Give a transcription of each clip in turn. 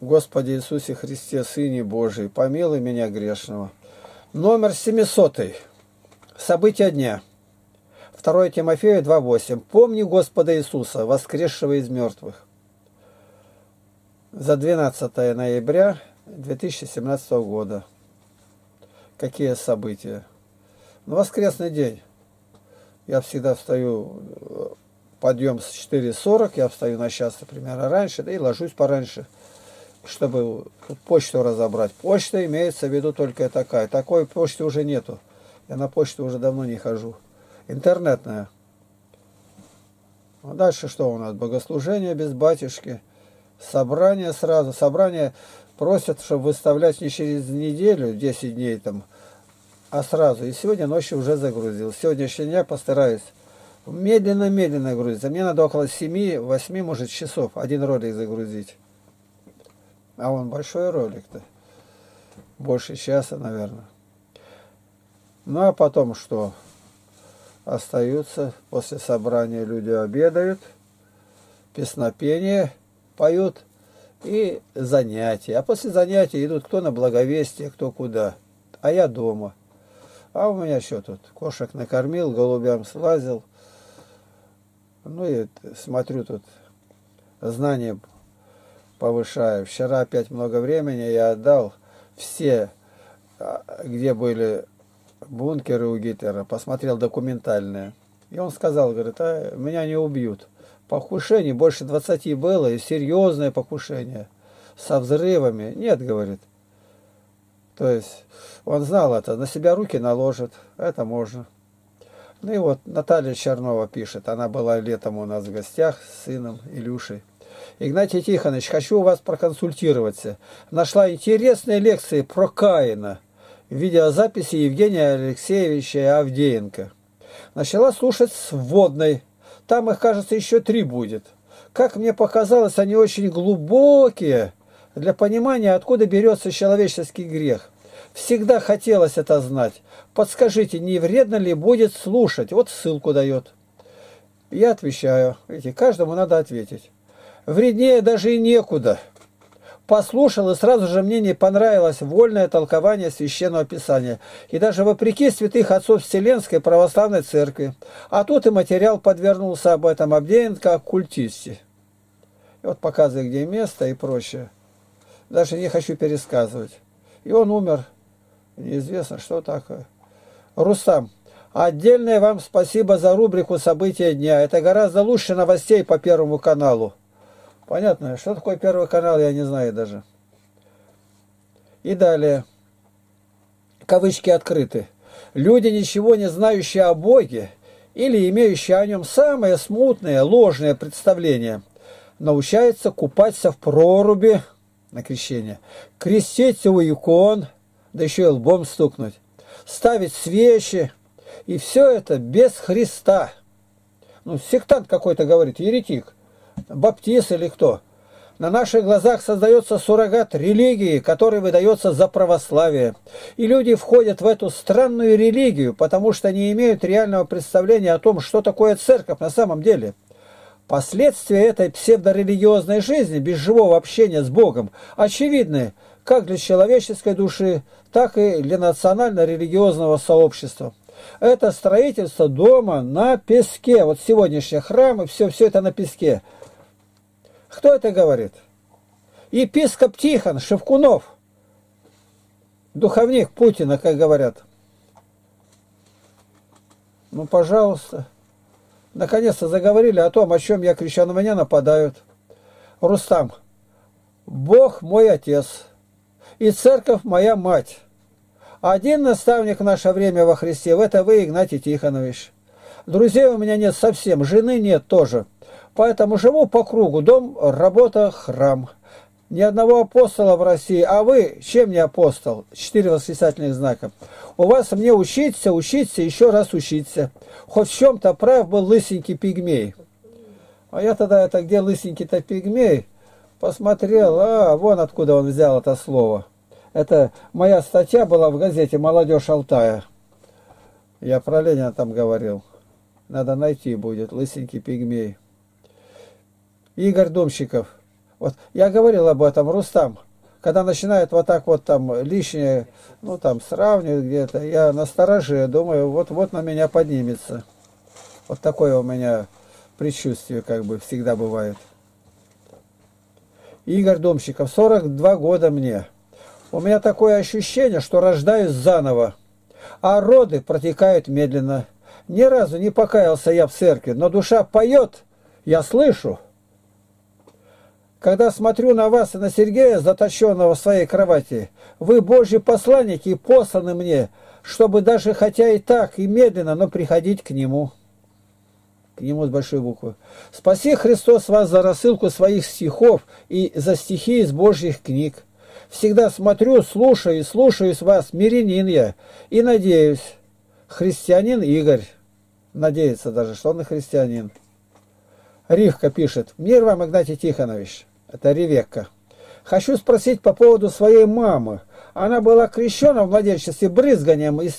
Господи Иисусе Христе, Сыне Божий, помилуй меня грешного. Номер 700. События дня. 2 Тимофея 2.8. Помни Господа Иисуса, воскресшего из мертвых. За 12 ноября 2017 года. Какие события? Ну, воскресный день. Я всегда встаю, подъем с 4.40, я встаю на час, примерно раньше, да и ложусь пораньше, чтобы почту разобрать. Почта имеется в виду только такая. Такой почты уже нету. Я на почту уже давно не хожу. Интернетная. А дальше что у нас? Богослужение без батюшки. Собрание сразу. Собрание просят, чтобы выставлять не через неделю, 10 дней там, а сразу. И сегодня ночью уже загрузил. Сегодняшний дня постараюсь медленно-медленно грузить. А мне надо около 7-8, может, часов один ролик загрузить. А он большой ролик-то. Больше часа, наверное. Ну, а потом что? Остаются, после собрания люди обедают, песнопение поют и занятия. А после занятий идут кто на благовестие, кто куда. А я дома. А у меня что тут? Кошек накормил, голубям слазил. Ну и смотрю тут, знания повышаю. Вчера опять много времени я отдал все, а, где были бункеры у Гитлера, посмотрел документальные. И он сказал, говорит, а меня не убьют. Покушений больше 20 было, и серьезное покушение. Со взрывами. Нет, говорит. То есть он знал это, на себя руки наложит, это можно. Ну и вот Наталья Чернова пишет, она была летом у нас в гостях с сыном Илюшей. Игнатий Тихонович, хочу вас проконсультироваться. Нашла интересные лекции про Каина. Видеозаписи Евгения Алексеевича Авдеенко. Начала слушать с вводной. Там их, кажется, еще три будет. Как мне показалось, они очень глубокие для понимания, откуда берется человеческий грех. Всегда хотелось это знать. Подскажите, не вредно ли будет слушать? Вот ссылку дает. Я отвечаю. Видите, каждому надо ответить. Вреднее даже и некуда. Послушал, и сразу же мне не понравилось вольное толкование Священного Писания. И даже вопреки святых отцов Вселенской Православной Церкви. А тут и материал подвернулся об этом Абдеенко оккультисте. И вот показываю, где место и прочее. Даже не хочу пересказывать. И он умер. Неизвестно, что такое. Рустам, отдельное вам спасибо за рубрику «События дня». Это гораздо лучше новостей по Первому каналу. Понятно, что такое Первый канал, я не знаю даже. И далее. Кавычки открыты. Люди, ничего не знающие о Боге или имеющие о нем самое смутное, ложное представление, научаются купаться в проруби на крещение, креститься у икон – да еще и лбом стукнуть, ставить свечи, и все это без Христа. Ну, сектант какой-то говорит, еретик, баптист или кто. На наших глазах создается суррогат религии, который выдается за православие. И люди входят в эту странную религию, потому что не имеют реального представления о том, что такое церковь на самом деле. Последствия этой псевдорелигиозной жизни без живого общения с Богом очевидны как для человеческой души, так и для национально-религиозного сообщества. Это строительство дома на песке. Вот сегодняшние храмы, все, все это на песке. Кто это говорит? Епископ Тихон Шевкунов, духовник Путина, как говорят. Ну, пожалуйста. Наконец-то заговорили о том, о чем я кричу, на меня нападают. Рустам, Бог мой отец и церковь моя мать. Один наставник в наше время во Христе, в это вы, Игнатий Тихонович. Друзей у меня нет совсем, жены нет тоже. Поэтому живу по кругу, дом, работа, храм. Ни одного апостола в России. А вы, чем не апостол? Четыре восклицательных знака. У вас мне учиться, учиться, еще раз учиться. Хоть в чем-то прав был лысенький пигмей. А я тогда, это где лысенький-то пигмей? Посмотрел, а, вон откуда он взял это слово. Это моя статья была в газете «Молодежь Алтая». Я про Ленина там говорил. Надо найти будет, лысенький пигмей. Игорь Домщиков. Вот я говорил об этом, Рустам, когда начинает вот так вот там лишнее, ну там сравнивать где-то, я настороже, думаю, вот-вот на меня поднимется. Вот такое у меня предчувствие как бы всегда бывает. Игорь Домщиков, 42 года мне. У меня такое ощущение, что рождаюсь заново, а роды протекают медленно. Ни разу не покаялся я в церкви, но душа поет, я слышу. Когда смотрю на вас и на Сергея, заточенного в своей кровати, вы, Божьи посланники, посланы мне, чтобы даже хотя и так, и медленно, но приходить к Нему. К Нему с большой буквы. Спаси Христос вас за рассылку своих стихов и за стихи из Божьих книг. Всегда смотрю, слушаю и слушаюсь вас, мирянин я, и надеюсь. Христианин Игорь. Надеется даже, что он и христианин. Ривка пишет. Мир вам, Игнатий Тихонович это Ревекка. Хочу спросить по поводу своей мамы. Она была крещена в младенчестве брызганием из,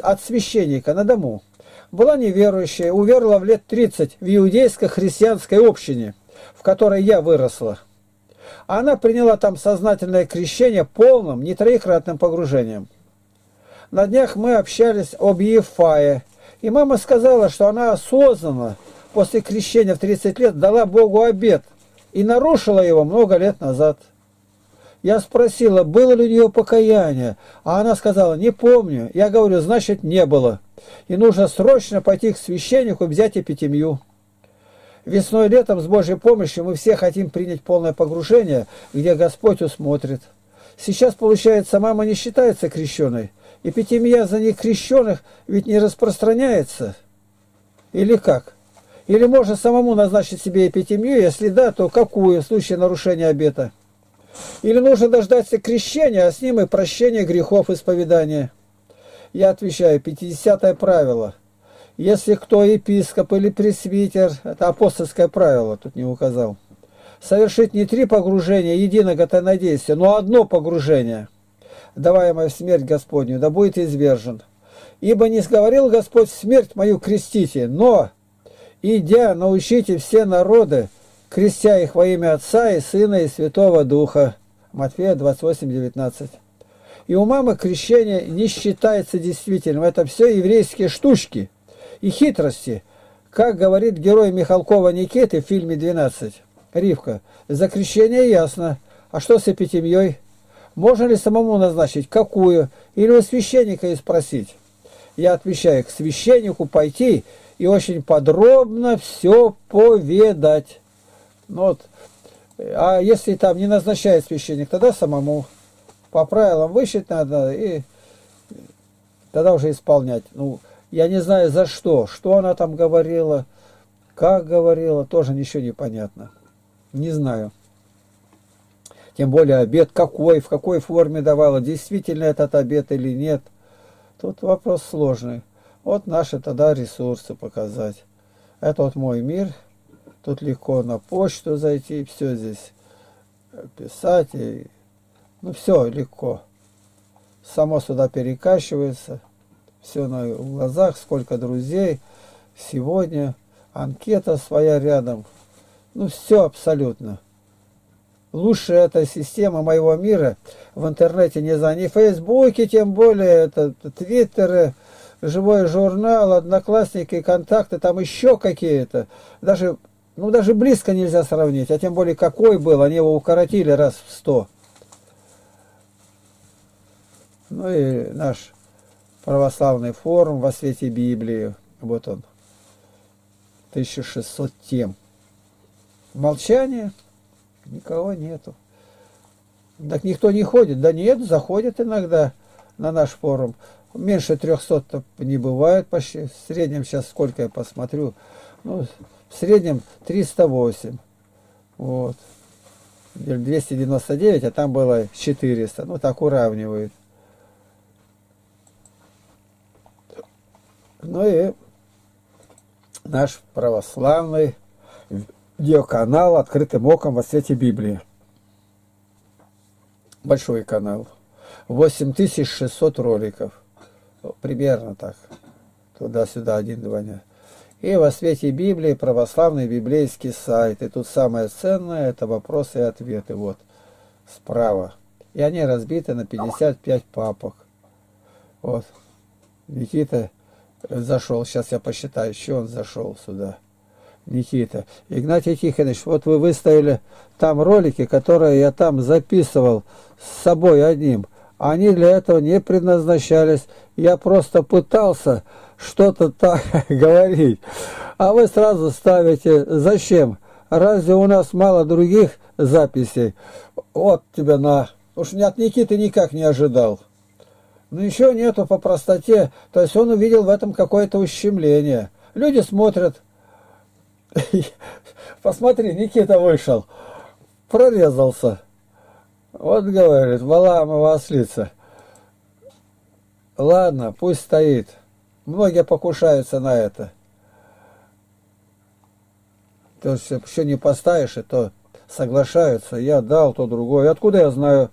от священника на дому. Была неверующая, уверовала в лет 30 в иудейско-христианской общине, в которой я выросла. Она приняла там сознательное крещение полным, не троекратным погружением. На днях мы общались об Ефае, и мама сказала, что она осознанно после крещения в 30 лет дала Богу обет и нарушила его много лет назад. Я спросила, было ли у нее покаяние, а она сказала, не помню. Я говорю, значит, не было. И нужно срочно пойти к священнику и взять эпитемию. Весной и летом с Божьей помощью мы все хотим принять полное погружение, где Господь усмотрит. Сейчас, получается, мама не считается крещеной. Эпитемия за некрещенных ведь не распространяется. Или как? Или можно самому назначить себе эпитемию, если да, то какую в случае нарушения обета? Или нужно дождаться крещения, а с ним и прощения грехов исповедания? Я отвечаю, 50 правило. Если кто епископ или пресвитер, это апостольское правило, тут не указал, совершить не три погружения единого тайнодействия, но одно погружение, даваемое в смерть Господню, да будет извержен. Ибо не сговорил Господь смерть мою крестите, но идя, научите все народы, крестя их во имя Отца и Сына и Святого Духа. Матфея 28, 19. И у мамы крещение не считается действительным. Это все еврейские штучки и хитрости. Как говорит герой Михалкова Никиты в фильме «12». Ривка. За крещение ясно. А что с эпитемьей? Можно ли самому назначить? Какую? Или у священника и спросить? Я отвечаю, к священнику пойти и очень подробно все поведать. Ну вот. А если там не назначает священник, тогда самому по правилам вышить надо и тогда уже исполнять. Ну, я не знаю за что, что она там говорила, как говорила, тоже ничего не понятно. Не знаю. Тем более обед какой, в какой форме давала, действительно этот обед или нет. Тут вопрос сложный. Вот наши тогда ресурсы показать. Это вот мой мир. Тут легко на почту зайти, все здесь писать. И, ну, все легко. Само сюда перекачивается. Все на глазах, сколько друзей. Сегодня анкета своя рядом. Ну, все абсолютно. Лучше эта система моего мира в интернете не за, ни Фейсбуке, тем более, это Твиттеры, живой журнал, одноклассники, контакты, там еще какие-то. Даже, ну, даже близко нельзя сравнить, а тем более какой был, они его укоротили раз в сто. Ну и наш православный форум во свете Библии, вот он, 1600 тем. Молчание, никого нету. Так никто не ходит. Да нет, заходит иногда на наш форум. Меньше 300 не бывает почти. В среднем сейчас сколько я посмотрю. Ну, в среднем 308. Вот. 299, а там было 400. Ну, так уравнивает. Ну и наш православный видеоканал «Открытым оком во свете Библии». Большой канал. 8600 роликов. Примерно так. Туда-сюда, один-два дня. И во свете Библии православный библейский сайт. И тут самое ценное – это вопросы и ответы. Вот, справа. И они разбиты на 55 папок. Вот. Никита зашел. Сейчас я посчитаю, еще он зашел сюда. Никита. Игнатий Тихонович, вот вы выставили там ролики, которые я там записывал с собой одним. Они для этого не предназначались. Я просто пытался что-то так говорить. А вы сразу ставите, зачем? Разве у нас мало других записей? Вот тебе на... Уж от Никиты никак не ожидал. Ну еще нету по простоте. То есть он увидел в этом какое-то ущемление. Люди смотрят. Посмотри, Никита вышел. Прорезался. Вот говорит, Валаамова ослица. Ладно, пусть стоит. Многие покушаются на это. То есть еще не поставишь, и то соглашаются. Я дал, то другое. Откуда я знаю?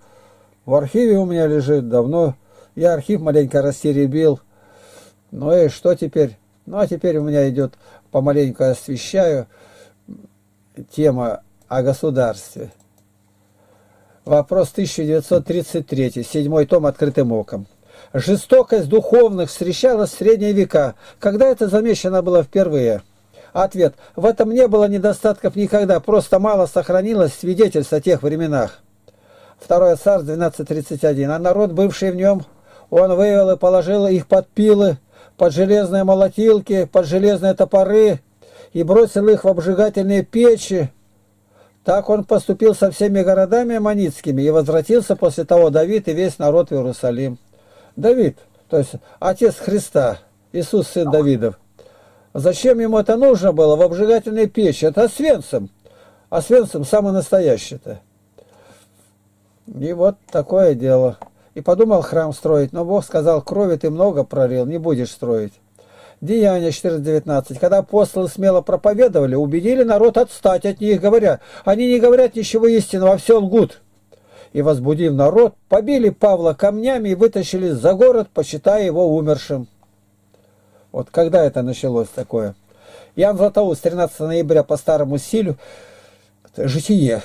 В архиве у меня лежит давно. Я архив маленько растеребил. Ну и что теперь? Ну а теперь у меня идет, помаленьку освещаю, тема о государстве. Вопрос 1933, седьмой том «Открытым оком». Жестокость духовных встречалась в средние века. Когда это замечено было впервые? Ответ. В этом не было недостатков никогда, просто мало сохранилось свидетельств о тех временах. Второе царство 12.31. А народ, бывший в нем, он вывел и положил их под пилы, под железные молотилки, под железные топоры и бросил их в обжигательные печи. Так он поступил со всеми городами аманицкими и возвратился после того Давид и весь народ в Иерусалим. Давид, то есть отец Христа, Иисус, сын Давидов. Зачем ему это нужно было в обжигательной печи? Это Освенцим. Освенцим самый настоящий-то. И вот такое дело. И подумал храм строить, но Бог сказал, крови ты много пролил, не будешь строить. Деяние 14.19. Когда апостолы смело проповедовали, убедили народ отстать от них, говоря, они не говорят ничего истинного, а все лгут. И, возбудив народ, побили Павла камнями и вытащили за город, посчитая его умершим. Вот когда это началось такое? Ян Златоуст, 13 ноября по старому стилю, житие,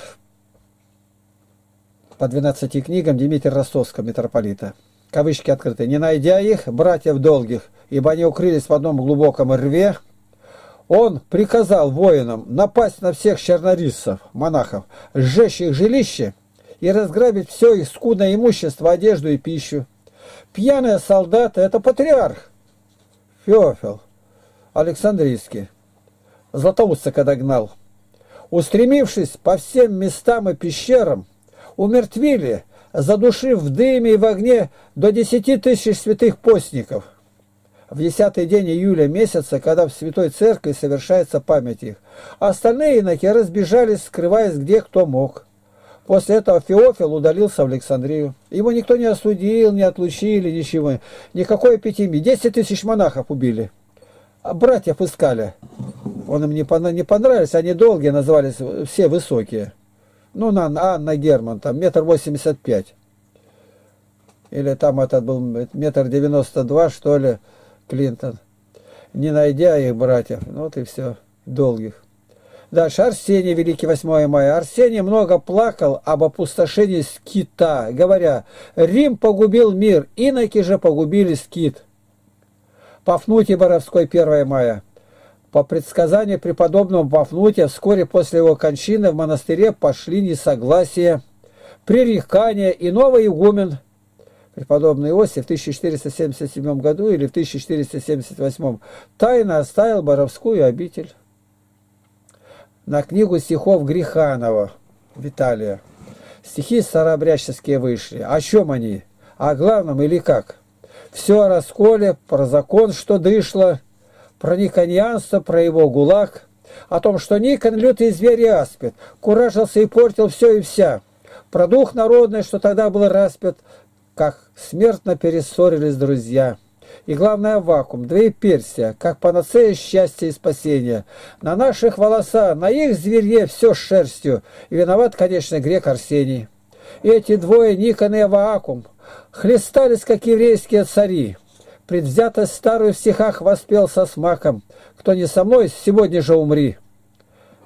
по 12 книгам Дмитрия Ростовского, митрополита. Кавычки открыты. «Не найдя их, братьев долгих, ибо они укрылись в одном глубоком рве, он приказал воинам напасть на всех чернорисцев, монахов, сжечь их жилище и разграбить все их скудное имущество, одежду и пищу. Пьяные солдаты – это патриарх Феофил Александрийский. Златоуста когда гнал. Устремившись по всем местам и пещерам, умертвили, задушив в дыме и в огне до десяти тысяч святых постников. В десятый день июля месяца, когда в Святой Церкви совершается память их, остальные иноки разбежались, скрываясь где кто мог. После этого Феофил удалился в Александрию. Его никто не осудил, не отлучили, ничего. Никакой эпидемии. Десять тысяч монахов убили. А братьев искали. Он им не, понравился, они долгие назывались, все высокие. Ну, на Анна Герман, там метр восемьдесят пять. Или там этот был метр девяносто два, что ли, Клинтон. Не найдя их братьев, ну вот и все, долгих. Дальше Арсений, Великий 8 мая. Арсений много плакал об опустошении скита, говоря, Рим погубил мир, иноки же погубили скит. Пафнутий Боровской, 1 мая. По предсказанию преподобного Пафнутия, вскоре после его кончины в монастыре пошли несогласия, пререкания, и новый игумен, преподобный Иосиф, в 1477 году или в 1478 тайно оставил Боровскую обитель на книгу стихов Гриханова Виталия. Стихи старообрядческие вышли. О чем они? О главном или как? Все о расколе, про закон, что дышло, про никоньянство, про его гулаг, о том, что Никон лютый зверь и аспид, куражился и портил все и вся, про дух народный, что тогда был распят, как смертно перессорились друзья и, главное, вакуум, две персия, как панацея счастья и спасения. На наших волоса, на их зверье все с шерстью, и виноват, конечно, грек Арсений. И эти двое, Никон и Аваакум, хлестались, как еврейские цари. Предвзятость старую в стихах воспел со смаком. Кто не со мной, сегодня же умри.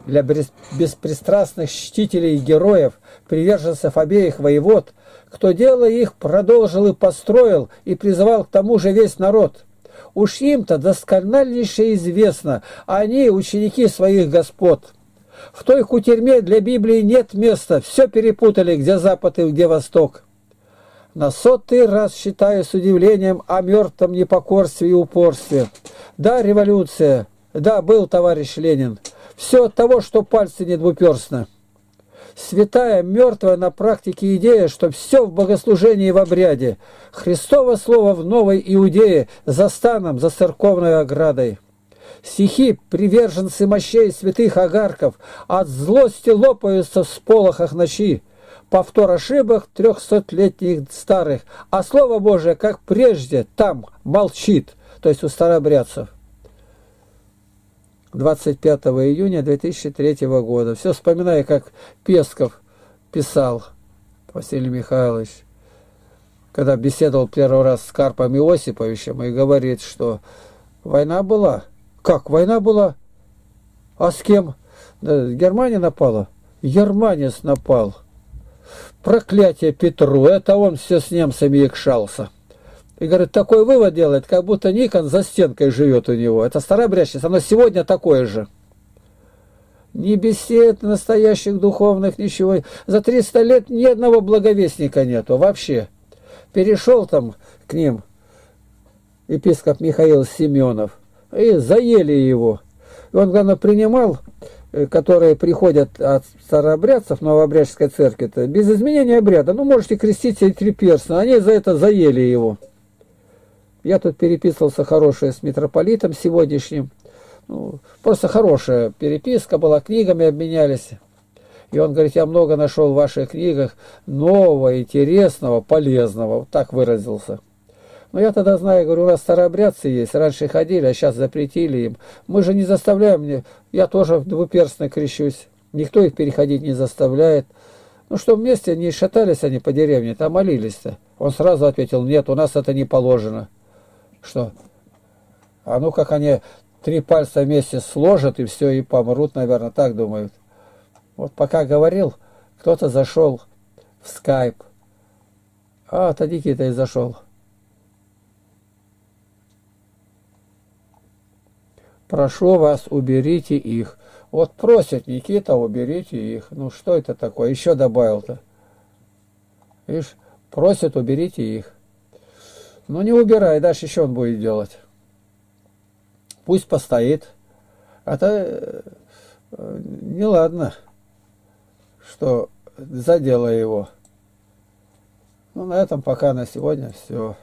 Для беспристрастных чтителей и героев, приверженцев обеих воевод, кто дело их продолжил и построил, и призывал к тому же весь народ. Уж им-то доскональнейше известно, они ученики своих господ. В той кутерьме для Библии нет места, все перепутали, где Запад и где Восток. На сотый раз считаю с удивлением о мертвом непокорстве и упорстве. Да, революция, да, был товарищ Ленин. Все от того, что пальцы не двуперстно. Святая, мертвая на практике идея, что все в богослужении и в обряде. Христово слово в новой Иудее, за станом, за церковной оградой. Стихи, приверженцы мощей святых огарков, от злости лопаются в сполохах ночи. Повтор ошибок трехсотлетних старых, а Слово Божие, как прежде, там молчит, то есть у старобрядцев. 25 июня 2003 года. Все вспоминаю, как Песков писал, Василий Михайлович, когда беседовал первый раз с Карпом Иосиповичем и говорит, что война была – как, война была? А с кем? Германия напала? Германец напал. Проклятие Петру, это он все с немцами якшался. И говорит, такой вывод делает, как будто Никон за стенкой живет у него. Это старая брячница, но сегодня такое же. Ни бесед настоящих духовных, ничего. За 300 лет ни одного благовестника нету вообще. Перешел там к ним епископ Михаил Семенов и заели его. И он, главное, принимал, которые приходят от старообрядцев новообрядческой церкви, -то, без изменения обряда. Ну, можете креститься и триперстно. Они за это заели его. Я тут переписывался хорошее с митрополитом сегодняшним. Ну, просто хорошая переписка была, книгами обменялись. И он говорит, я много нашел в ваших книгах нового, интересного, полезного. Вот так выразился. Но я тогда знаю, говорю, у нас старообрядцы есть, раньше ходили, а сейчас запретили им. Мы же не заставляем, мне, я тоже двуперстно крещусь, никто их переходить не заставляет. Ну что, вместе не шатались они по деревне, там молились-то. Он сразу ответил, нет, у нас это не положено. Что? А ну как они три пальца вместе сложат и все, и помрут, наверное, так думают. Вот пока говорил, кто-то зашел в скайп. А, Тадики-то и зашел. Прошу вас, уберите их. Вот просят, Никита, уберите их. Ну, что это такое? Еще добавил-то. Видишь, просят, уберите их. Ну, не убирай, дальше еще он будет делать. Пусть постоит. Это э, неладно, что задело его. Ну, на этом пока на сегодня все.